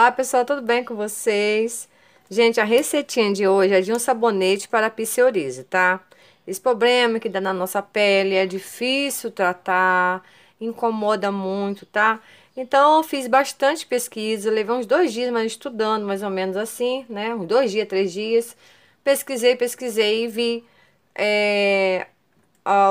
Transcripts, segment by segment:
Olá pessoal, tudo bem com vocês? Gente, a receitinha de hoje é de um sabonete para psoríase, tá? Esse problema que dá na nossa pele é difícil tratar, incomoda muito, tá? Então, eu fiz bastante pesquisa, levei uns dois dias mais estudando, mais ou menos assim, né? Uns dois dias, três dias. Pesquisei, pesquisei e vi é,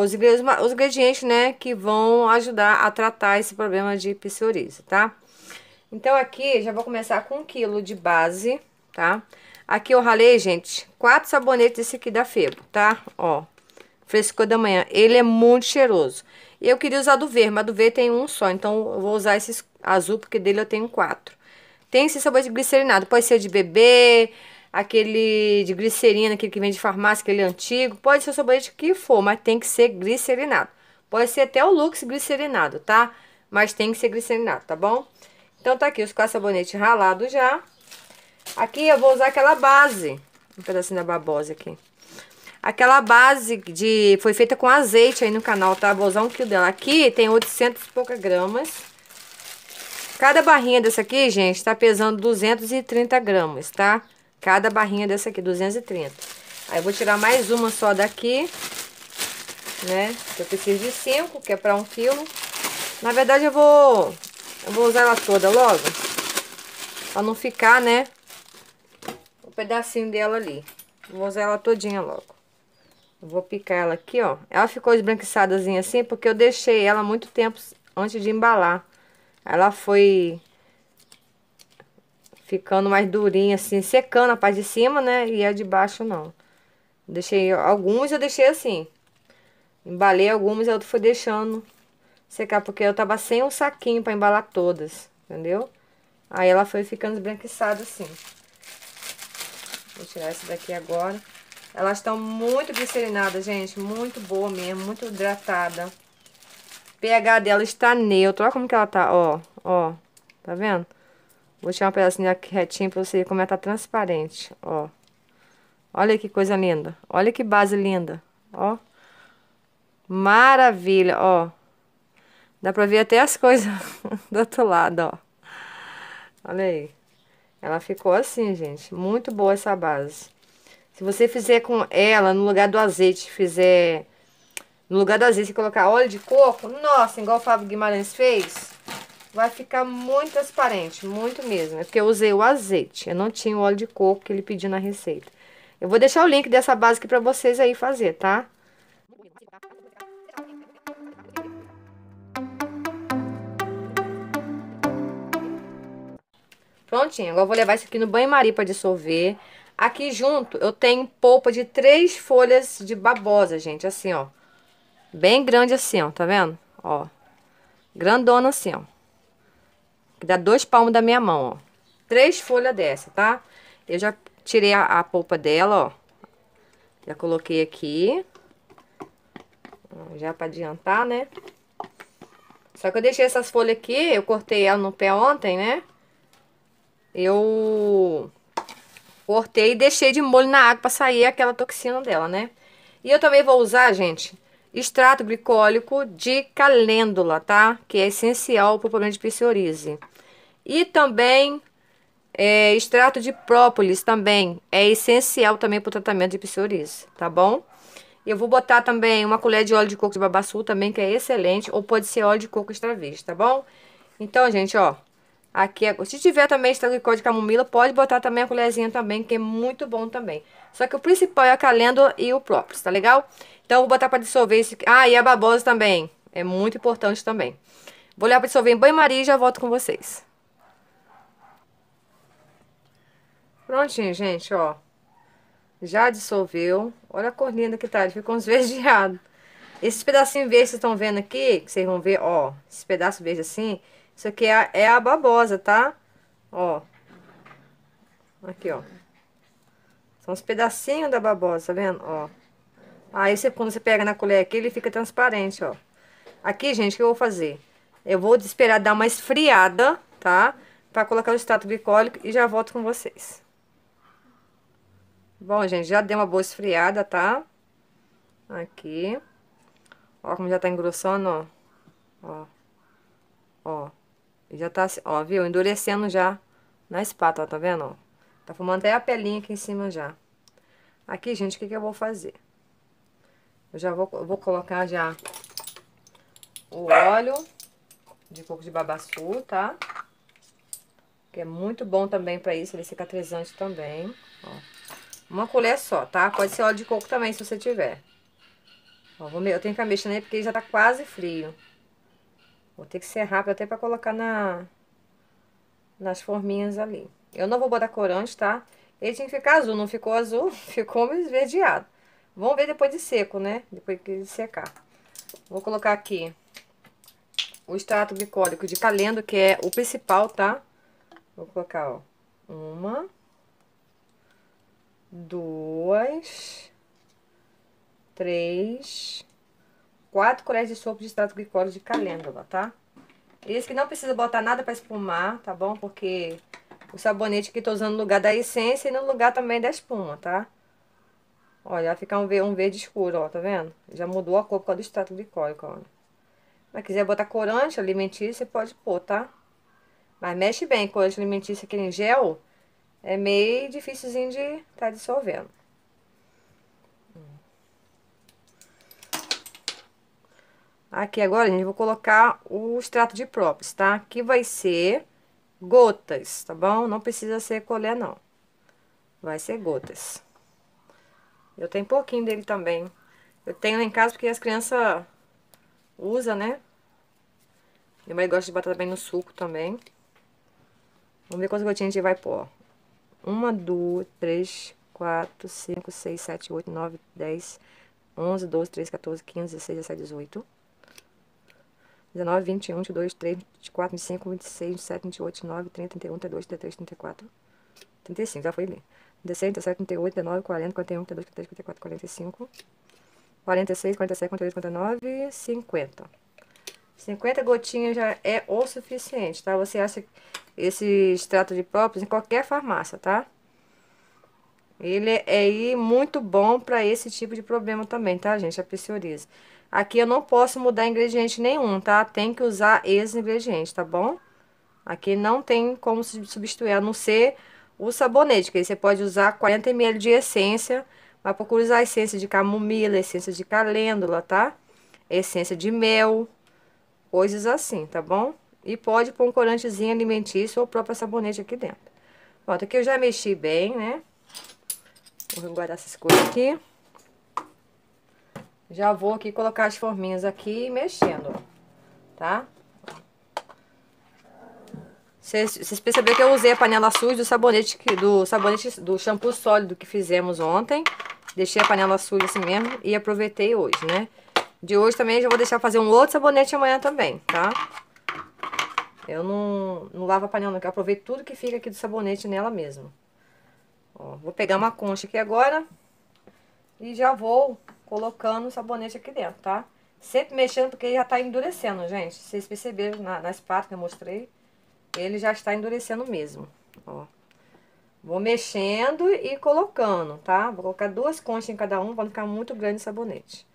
os, os ingredientes, né, que vão ajudar a tratar esse problema de psoríase, tá? Então, aqui, já vou começar com um quilo de base, tá? Aqui eu ralei, gente, quatro sabonetes desse aqui da Febo, tá? Ó, frescor da manhã. Ele é muito cheiroso. Eu queria usar do verde, mas do verde tem um só. Então, eu vou usar esse azul, porque dele eu tenho quatro. Tem esse sabor de glicerinado. Pode ser de bebê, aquele de glicerina, aquele que vem de farmácia, aquele antigo. Pode ser o sabonete que for, mas tem que ser glicerinado. Pode ser até o Lux glicerinado, tá? Mas tem que ser glicerinado, tá bom? Então, tá aqui os quatro sabonetes ralados já. Aqui eu vou usar aquela base. Um pedacinho da babosa aqui. Aquela base de foi feita com azeite aí no canal, tá? Vou usar um quilo dela. Aqui tem 800 e poucas gramas. Cada barrinha dessa aqui, gente, tá pesando 230 gramas, tá? Cada barrinha dessa aqui, 230. Aí eu vou tirar mais uma só daqui, né? Eu preciso de 5, que é para um quilo. Na verdade, eu vou eu vou usar ela toda logo. Pra não ficar, né? Um pedacinho dela ali. Vou usar ela todinha logo. vou picar ela aqui, ó. Ela ficou esbranquiçadazinha assim porque eu deixei ela muito tempo antes de embalar. Ela foi ficando mais durinha assim, secando a parte de cima, né? E a de baixo não. Deixei alguns, eu deixei assim. Embalei algumas, eu fui deixando secar, porque eu tava sem um saquinho para embalar todas, entendeu? Aí ela foi ficando esbranquiçada assim. Vou tirar essa daqui agora. Elas estão muito glicerinadas, gente, muito boa mesmo, muito hidratada. pH dela está neutro, olha como que ela tá, ó, ó, tá vendo? Vou tirar um pedacinho aqui retinho pra você ver como ela tá transparente, ó. Olha que coisa linda, olha que base linda, ó. Maravilha, ó. Dá pra ver até as coisas do outro lado, ó. Olha aí. Ela ficou assim, gente. Muito boa essa base. Se você fizer com ela, no lugar do azeite, fizer... No lugar do azeite, colocar óleo de coco, nossa, igual o Fábio Guimarães fez, vai ficar muito transparente, muito mesmo. É porque eu usei o azeite, eu não tinha o óleo de coco que ele pediu na receita. Eu vou deixar o link dessa base aqui pra vocês aí fazer, tá? Prontinho, agora eu vou levar isso aqui no banho-maria para dissolver. Aqui junto eu tenho polpa de três folhas de babosa, gente, assim, ó. Bem grande assim, ó, tá vendo? Ó, grandona assim, ó. Que dá dois palmos da minha mão, ó. Três folhas dessa, tá? Eu já tirei a, a polpa dela, ó. Já coloquei aqui. Já para adiantar, né? Só que eu deixei essas folhas aqui, eu cortei ela no pé ontem, né? Eu cortei e deixei de molho na água para sair aquela toxina dela, né? E eu também vou usar, gente, extrato glicólico de calêndula, tá? Que é essencial para o problema de psoríase. E também é, extrato de própolis também é essencial também para o tratamento de psoríase, tá bom? Eu vou botar também uma colher de óleo de coco de babaçu também, que é excelente, ou pode ser óleo de coco extra virgem, tá bom? Então, gente, ó, Aqui, se tiver também extrato de camomila, pode botar também a colherzinha também, que é muito bom também. Só que o principal é a calêndula e o própolis, tá legal? Então, vou botar para dissolver esse... Ah, e a babosa também. É muito importante também. Vou olhar para dissolver em banho-maria e já volto com vocês. Prontinho, gente, ó. Já dissolveu. Olha a cor linda que tá. Ele ficou uns. Esses pedacinhos verdes que vocês estão vendo aqui, que vocês vão ver, ó. Esses pedaços verdes assim isso aqui é a, é a babosa, tá? Ó. Aqui, ó. São os pedacinhos da babosa, tá vendo? Ó. Aí, você, quando você pega na colher aqui, ele fica transparente, ó. Aqui, gente, o que eu vou fazer? Eu vou esperar dar uma esfriada, tá? Pra colocar o extrato glicólico e já volto com vocês. Bom, gente, já deu uma boa esfriada, tá? Aqui. Ó como já tá engrossando, ó. Ó. Ó. Já tá, ó, viu? Endurecendo já na espátula, tá vendo? Tá formando até a pelinha aqui em cima já. Aqui, gente, o que, que eu vou fazer? Eu já vou, vou colocar já o óleo de coco de babaçu, tá? Que é muito bom também pra isso, ele é cicatrizante também, ó. Uma colher só, tá? Pode ser óleo de coco também, se você tiver. Ó, vou, eu tenho que mexer nele porque ele já tá quase frio. Vou ter que ser rápido até pra colocar na, nas forminhas ali. Eu não vou botar corante, tá? Ele tinha que ficar azul, não ficou azul, ficou esverdeado. Vamos ver depois de seco, né? Depois que ele secar. Vou colocar aqui o extrato glicólico de calendo, que é o principal, tá? Vou colocar, ó, uma, duas, três, quatro colheres de sopa de extrato glicólico de calêndula, tá? Esse que não precisa botar nada para espumar, tá bom? Porque o sabonete que tô usando no lugar da essência e no lugar também da espuma, tá? Olha, vai ficar um verde, um verde escuro, ó, tá vendo? Já mudou a cor por causa do extrato glicólico, ó. Mas quiser botar corante alimentício, pode pôr, tá? Mas mexe bem, corante alimentício aqui em gel é meio dificilzinho de tá dissolvendo. Aqui agora, gente, vou colocar o extrato de própolis, tá? Que vai ser gotas, tá bom? Não precisa ser colher, não. Vai ser gotas. Eu tenho pouquinho dele também. Eu tenho lá em casa porque as crianças usam, né? Minha mãe gosta de botar também no suco também. Vamos ver quantas gotinhas a gente vai pôr. Uma, duas, três, quatro, cinco, seis, sete, oito, nove, dez, onze, doze, treze, 14, 15, 16, 17, 18. 19, 21, 22, 23, 24, 25, 26, 27, 28, 29, 30, 31, 32, 33, 34, 35, já foi ali. 16, 17, 38, 19, 40, 41, 42, 43, 44, 45, 46, 47, 48, 49, 50. 50 gotinhas já é o suficiente, tá? Você acha esse extrato de própolis em qualquer farmácia, tá? Ele é muito bom para esse tipo de problema também, tá, gente? A psoríase. Aqui eu não posso mudar ingrediente nenhum, tá? Tem que usar esses ingredientes, tá bom? Aqui não tem como substituir, a não ser o sabonete, que aí você pode usar 40 ml de essência, mas procure usar essência de camomila, essência de calêndula, tá? Essência de mel, coisas assim, tá bom? E pode pôr um corantezinho alimentício ou o próprio sabonete aqui dentro. Pronto, aqui eu já mexi bem, né? Vou guardar essas coisas aqui. Já vou aqui colocar as forminhas aqui mexendo, tá? Vocês perceberam que eu usei a panela suja do sabonete, do sabonete, do shampoo sólido que fizemos ontem. Deixei a panela suja assim mesmo e aproveitei hoje, né? De hoje também já vou deixar fazer um outro sabonete amanhã também, tá? Eu não, não lavo a panela, não, eu aproveito tudo que fica aqui do sabonete nela mesmo. Ó, vou pegar uma concha aqui agora e já vou colocando o sabonete aqui dentro, tá? Sempre mexendo porque ele já tá endurecendo, gente. Vocês perceberam na, na espátula que eu mostrei, ele já está endurecendo mesmo, ó. Vou mexendo e colocando, tá? Vou colocar duas conchas em cada um, para não ficar muito grande o sabonete.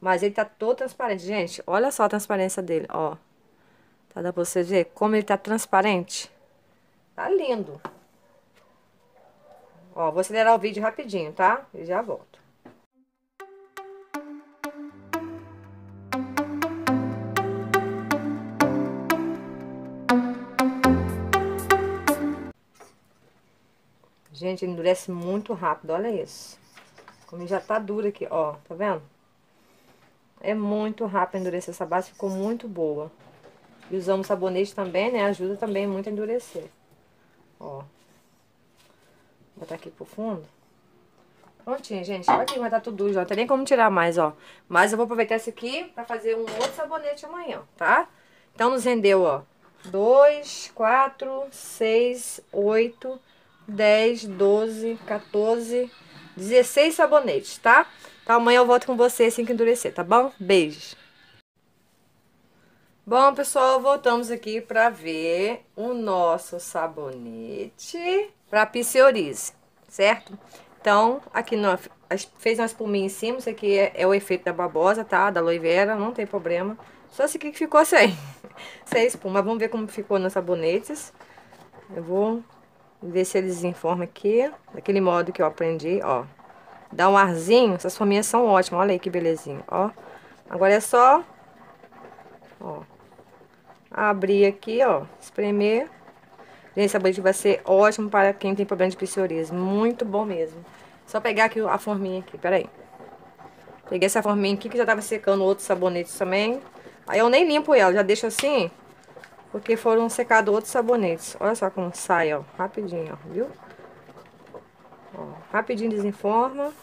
Mas ele tá todo transparente. Gente, olha só a transparência dele, ó. Tá dando pra vocês verem como ele tá transparente? Tá lindo. Ó, vou acelerar o vídeo rapidinho, tá? E já volto. Gente, endurece muito rápido, olha isso. Como já tá dura aqui, ó, tá vendo? É muito rápido endurecer essa base, ficou muito boa. E usamos sabonete também, né? Ajuda também muito a endurecer. Ó. Vou botar aqui pro fundo. Prontinho, gente. Olha aqui, vai estar tudo já. Não tem nem como tirar mais, ó. Mas eu vou aproveitar esse aqui pra fazer um outro sabonete amanhã, tá? Então, nos rendeu, ó. Dois, quatro, seis, oito... 10, 12, 14, 16 sabonetes, tá? Então amanhã eu volto com você assim que endurecer, tá bom? Beijos! Bom, pessoal, voltamos aqui para ver o nosso sabonete para psoríase, certo? Então, aqui no, fez uma espuminha em cima, isso aqui é, é, o efeito da babosa, tá? Da aloe vera, não tem problema. Só esse aqui que ficou sem, sem espuma. Vamos ver como ficou nos sabonetes. Eu vou Ver se ele desenforma aqui. Daquele modo que eu aprendi, ó. Dá um arzinho. Essas forminhas são ótimas. Olha aí que belezinha, ó. Agora é só... Ó. Abrir aqui, ó. Espremer. Gente, esse sabonete vai ser ótimo para quem tem problema de psoríase. Muito bom mesmo. Só pegar aqui a forminha aqui, peraí. Peguei essa forminha aqui que já tava secando outros sabonetes também. Aí eu nem limpo ela, já deixo assim, porque foram secados outros sabonetes. Olha só como sai, ó, rapidinho, ó, viu? Ó, rapidinho desenforma.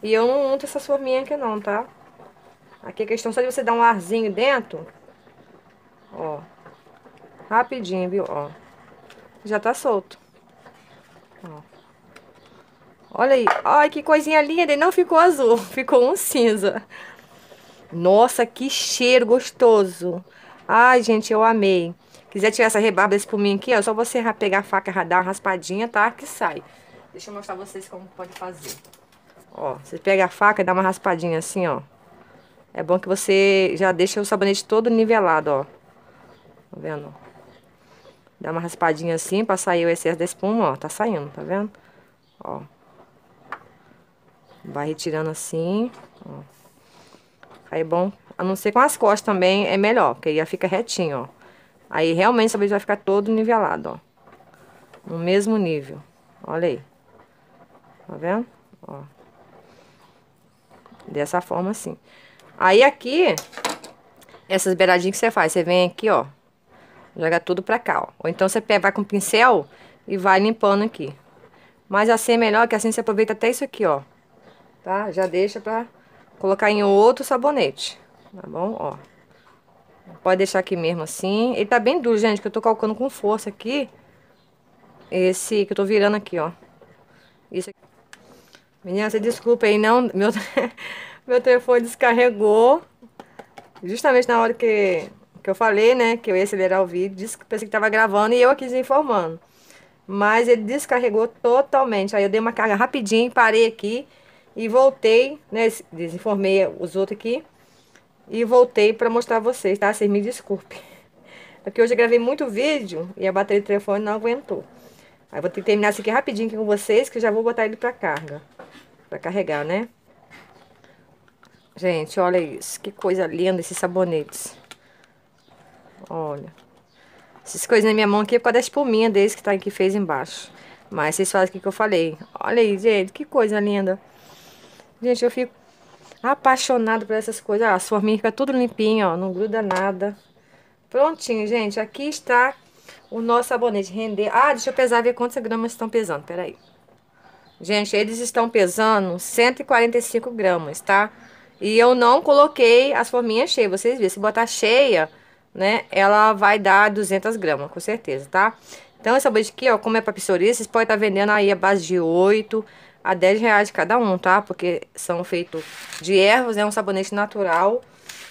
E eu não unto essas forminhas aqui não, tá? Aqui é questão só de você dar um arzinho dentro. Ó. Rapidinho, viu? Ó. Já tá solto. Ó. Olha aí. Ai, que coisinha linda. E não ficou azul. Ficou um cinza. Nossa, que cheiro gostoso. Ai, gente, eu amei. Quiser tirar essa rebarba desse puminho aqui, ó, é só você pegar a faca dar uma raspadinha, tá? Que sai. Deixa eu mostrar vocês como pode fazer. Ó, você pega a faca e dá uma raspadinha assim, ó. É bom que você já deixa o sabonete todo nivelado, ó. Tá vendo? Dá uma raspadinha assim pra sair o excesso da espuma, ó. Tá saindo, tá vendo? Ó. Vai retirando assim, ó. Aí é bom, a não ser com as costas também é melhor, porque aí fica retinho, ó. Aí realmente o sabonete vai ficar todo nivelado, ó. No mesmo nível. Olha aí. Tá vendo? Ó. Dessa forma assim. Aí aqui, essas beiradinhas que você faz, você vem aqui, ó. Joga tudo pra cá, ó. Ou então você vai com pincel e vai limpando aqui. Mas assim é melhor, que assim você aproveita até isso aqui, ó tá? Já deixa pra colocar em outro sabonete, tá bom? Ó. Pode deixar aqui mesmo assim. Ele tá bem duro, gente, que eu tô colocando com força aqui. Esse que eu tô virando aqui, ó. Isso aqui. Menina, você desculpa aí, não... Meu, meu telefone descarregou. Justamente na hora que, que eu falei, né, que eu ia acelerar o vídeo. Pensei que tava gravando e eu aqui desinformando. Mas ele descarregou totalmente. Aí eu dei uma carga rapidinho, parei aqui e voltei, né, desinformei os outros aqui. E voltei para mostrar a vocês, tá? Vocês me desculpem. Porque hoje eu gravei muito vídeo e a bateria do telefone não aguentou. Aí vou ter que terminar isso aqui rapidinho aqui com vocês, que eu já vou botar ele para carga. Para carregar, né? Gente, olha isso. Que coisa linda esses sabonetes. Olha. Essas coisas na minha mão aqui é por causa da espuminha deles que, tá, que fez embaixo. Mas vocês fazem o que eu falei. Olha aí, gente. Que coisa linda. Gente, eu fico apaixonado por essas coisas. Ah, as forminhas ficam tudo limpinho, ó. Não gruda nada. Prontinho, gente. Aqui está o nosso sabonete render. Ah, deixa eu pesar ver quantas gramas estão pesando. Peraí. Gente, eles estão pesando 145 gramas, tá? E eu não coloquei as forminhas cheias. Vocês viram, se botar cheia, né? Ela vai dar 200 gramas, com certeza, tá? Então, esse sabonete aqui, ó, como é pra psoríase, vocês podem estar tá vendendo aí a base de 8 a 10 reais cada um, tá? Porque são feitos de ervas, é um sabonete natural.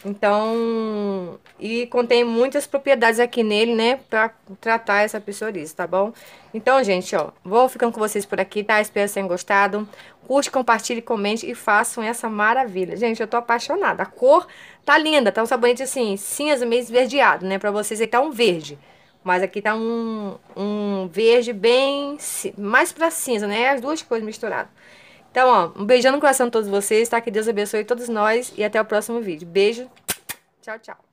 Então, e contém muitas propriedades aqui nele, né, pra tratar essa psoríase, tá bom? Então, gente, ó, vou ficando com vocês por aqui, tá? Espero que tenham gostado. Curte, compartilhe, comente e façam essa maravilha. Gente, eu tô apaixonada. A cor tá linda, tá um sabonete assim, cinza, meio esverdeado, né? Pra vocês aí tá um verde. Mas aqui tá um, um verde bem... mais pra cinza, né? As duas cores misturadas. Então, ó, um beijão no coração de todos vocês, tá? Que Deus abençoe todos nós e até o próximo vídeo. Beijo, tchau, tchau.